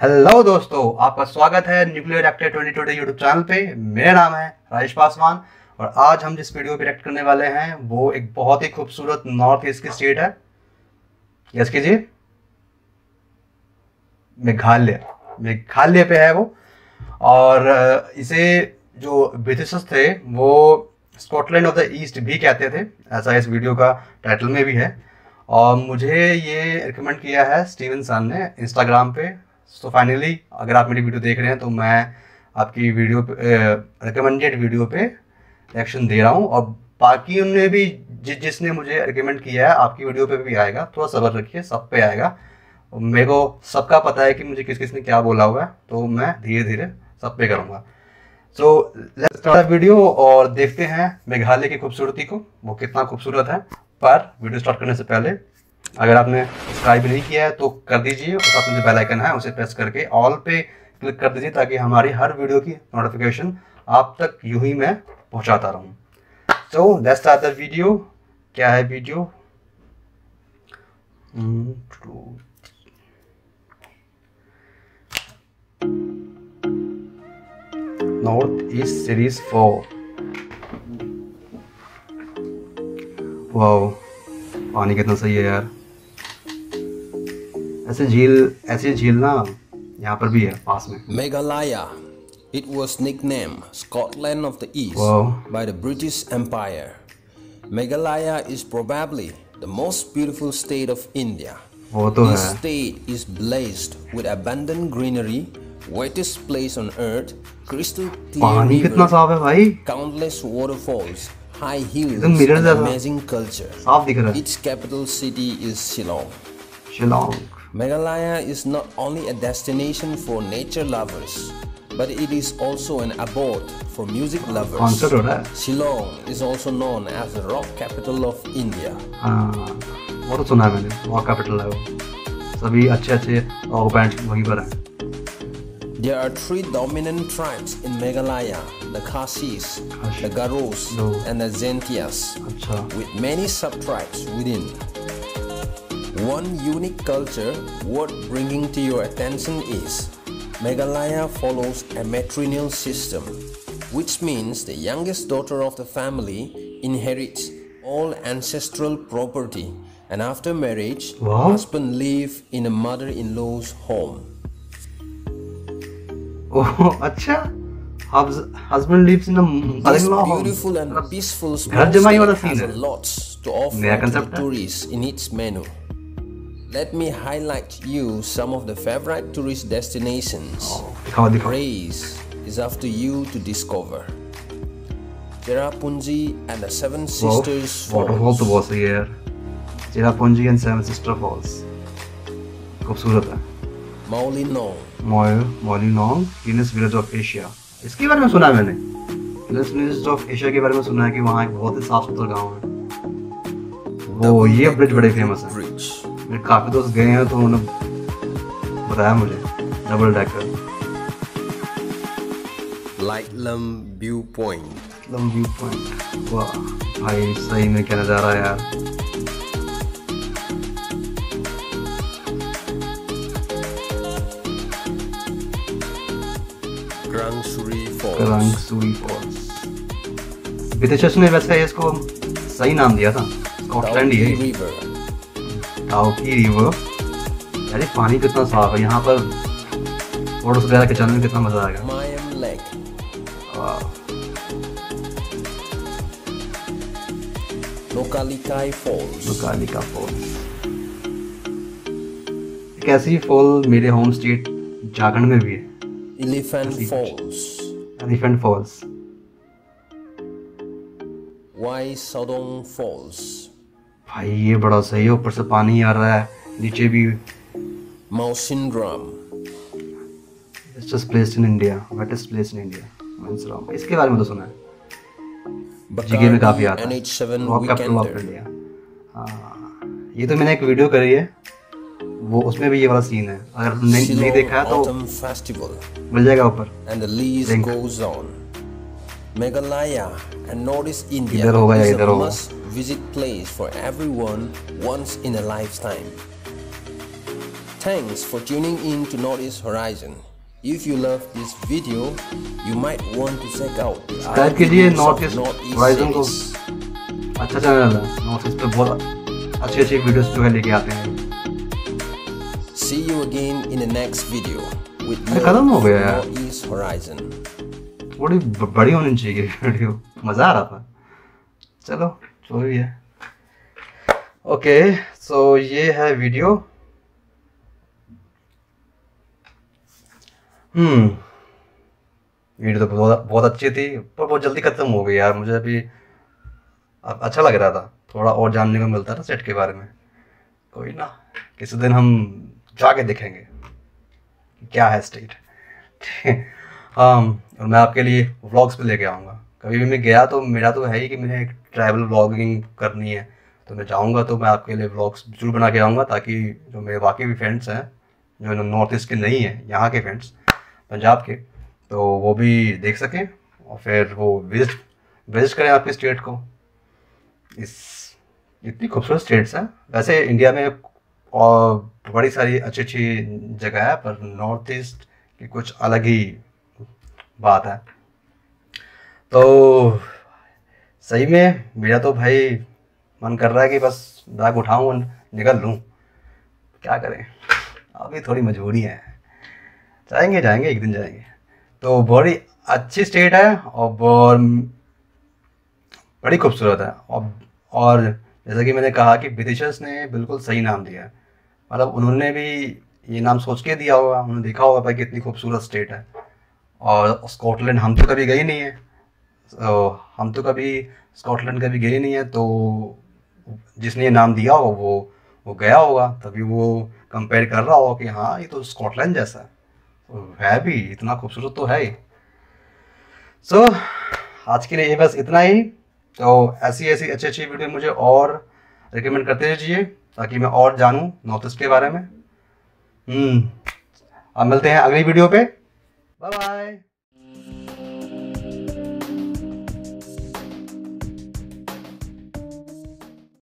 Hello दोस्तों, आपका स्वागत है न्यूक्लियर एक्टर 2020 यूट्यूब चैनल पे। मेरा नाम है राजेश पासवान और आज हम जिस वीडियो पे रिएक्ट करने वाले हैं, वो एक बहुत ही खूबसूरत नॉर्थ ईस्ट की स्टेट है। यस कीजिए मेघालय। मेघालय पे है वो। और इसे जो ब्रिटिशर्स थे, वो स्कॉटलैंड ऑफ़ द ईस्ट भी कहते थे, ऐसा इस वीडियो का टाइटल में भी है। और मुझे ये रिकमेंड किया है स्टीवन सन ने इंस्टाग्राम पे। सो फाइनली अगर आप मेरी वीडियो देख रहे हैं तो मैं आपकी वीडियो रिकमेंडेड वीडियो पे रिएक्शन दे रहा हूँ। और बाकी उनने भी जि, जिसने मुझे रिकमेंड किया है आपकी वीडियो पे भी आएगा। थोड़ा सब्र रखिए सब पे आएगा। मेरे को सबका पता है कि मुझे किस किस ने क्या बोला हुआ है तो मैं धीरे धीरे सब पे करूँगा। सो लेट्स वीडियो और देखते हैं मेघालय की खूबसूरती को वो कितना खूबसूरत है। पर वीडियो स्टार्ट करने से पहले अगर आपने सब्सक्राइब नहीं किया है तो कर दीजिए, और साथ में जो बेल आइकन है, उसे प्रेस करके ऑल पे क्लिक कर दीजिए, ताकि हमारी हर वीडियो की नोटिफिकेशन आप तक यूँ ही मैं पहुंचाता रहूँ। So let's start the video क्या है video north east series four wow पानी कितना सही है यार। ऐसे झील ऐसी झील ना यहाँ पर भी है पास में Meghalaya. It was nicknamed Scotland of the East Wow. by the British Empire. Meghalaya is probably the most beautiful state of India. वो तो This है state is blessed with abundant greenery, wettest place on earth, crystal clear river, है countless waterfalls, high hills, and amazing culture. Its capital city is Shillong. Shillong Meghalaya is not only a destination for nature lovers, but it is also an abode for music lovers. Concert हो रहा है Shillong is also known as the rock capital of India. हाँ वो तो सुना है मैंने walk capital है वो सभी अच्छे अच्छे रॉक बैंड वहीं पर हैं There are three dominant tribes in Meghalaya the Khasis, Khasis. the Garos, No. and the Zentias, अच्छा with many subtribes within. One unique culture worth bringing to your attention is Meghalaya follows a matrilineal system, which means the youngest daughter of the family inherits all ancestral property and after marriage, wow. husband live in a mother-in-law's home. Oh, acha. husband lives in a mother-in-law's home. This beautiful and peaceful spot state has lots to offer to eh? tourists in its menu Let me highlight you some of the favorite tourist destinations. दिखाओ दिखाओ Praise is after you to discover. Cherrapunji and the Seven Sisters waterfall Falls. तो बहुत सही है यार Cherrapunji and seven sister falls खूबसूरत है Maulinong. मॉय Mawlynnong Guinness village of Asia इसके बारे में सुना है मैंने गिनेस विलेज ऑफ एशिया के बारे में सुना है कि वहाँ एक बहुत ही साफ सुथरा गाँव है वो ये ब्रिज बड़े फेमस है Bridge. मेरे काफ़ी दोस्त गए हैं तो उन्होंने बताया मुझे डबल डेकर Lightlam Viewpoint. लम व्यू पॉइंट वाह भाई सही में क्या नज़ारा है यार। फॉल्स ने वैसे इसको सही नाम दिया था। स्कॉटलैंड ही है। टाउकी रिवर अरे पानी कितना साफ़ है यहाँ पर फोटोस वगैरह खिंचाने में कितना मज़ा आएगा। Mayam Lake. वाह, Lokalikai Falls. लोकाली का फॉल एक ऐसी फॉल मेरे होम स्टेट झारखंड में भी है। एलिफेंट फॉल्स एलिफेंट फॉल्स वाई Sadong Falls. भाई ये बड़ा सही है ऊपर से पानी आ रहा है नीचे भी. It's just placed in India wettest place in India Mawsynram इसके बारे में तो सुना है। जीके में काफ़ी आता है। NH7 rock capital of. India हाँ। ये तो मैंने एक वीडियो करी है। वो उसमें भी ये वाला सीन है। अगर नहीं, नहीं देखा है तो मिल जाएगा ऊपर। List Link. goes on. Meghalaya and Northeast India इधर होगा या इधर होगा। must visit place for everyone once in a lifetime. Thanks for tuning in to Northeast Horizon. If you love this video, you might want to check out the other subscribe कीजिए videos north of east Northeast horizon को series. अच्छा channel है north east पे बहुत अच्छी अच्छी videos जो है लेके आते हैं See you again in the next video with अरे more खत्म हो of गया यार। Northeast Horizon. थोड़ी ब- बड़ी होनी चाहिए वीडियो मज़ा आ रहा था चलो भी है ओके सो ये है वीडियो हम्म वीडियो तो बहुत बहुत अच्छी थी, पर बहुत जल्दी ख़त्म हो गई यार, मुझे अभी अच्छा लग रहा था, थोड़ा और जानने को मिलता था सेट के बारे में। कोई ना, किसी दिन हम जाके देखेंगे क्या है स्टेट हाँ और मैं आपके लिए व्लॉग्स भी लेके आऊँगा। कभी भी मैं गया तो मेरा तो है ही कि मुझे एक ट्रैवल व्लॉगिंग करनी है। तो मैं जाऊँगा तो मैं आपके लिए ब्लॉग्स ज़रूर बना के आऊँगा ताकि जो मेरे बाकी भी फ्रेंड्स हैं, जो नॉर्थ ईस्ट के नहीं हैं, यहाँ के फ्रेंड्स पंजाब के तो वो भी देख सकें और फिर वो विज़िट विज़िट करें आपके स्टेट को। इस, इतनी खूबसूरत स्टेट्स हैं। वैसे इंडिया में और बड़ी सारी अच्छी अच्छी जगह है, पर नॉर्थ ईस्ट की कुछ अलग ही बात है। तो सही में मेरा तो भाई मन कर रहा है कि बस बैग उठाऊं निकल लूँ। क्या करें? अभी थोड़ी मजबूरी है। जाएँगे जाएँगे, एक दिन जाएँगे। तो बड़ी अच्छी स्टेट है और बड़ी खूबसूरत है। और और जैसा कि मैंने कहा कि ब्रिटिशर्स ने बिल्कुल सही नाम दिया है। मतलब उन्होंने भी ये नाम सोच के दिया होगा, उन्होंने देखा होगा भाई कितनी खूबसूरत स्टेट है। और स्कॉटलैंड हम तो कभी गए नहीं है। हम तो कभी स्कॉटलैंड कभी गए नहीं है तो जिसने ये नाम दिया हो, वो वो गया होगा। तभी वो कंपेयर कर रहा होगा कि हाँ ये तो स्कॉटलैंड जैसा है। तो भी, इतना खूबसूरत तो है ही। सो आज के लिए ये बस इतना ही। तो ऐसी ऐसी अच्छी अच्छी वीडियो मुझे और रिकमेंड करते रहिए, ताकि मैं और जानूँ नॉर्थ ईस्ट के बारे में। हम्म अब मिलते हैं अगली वीडियो पे। Bye bye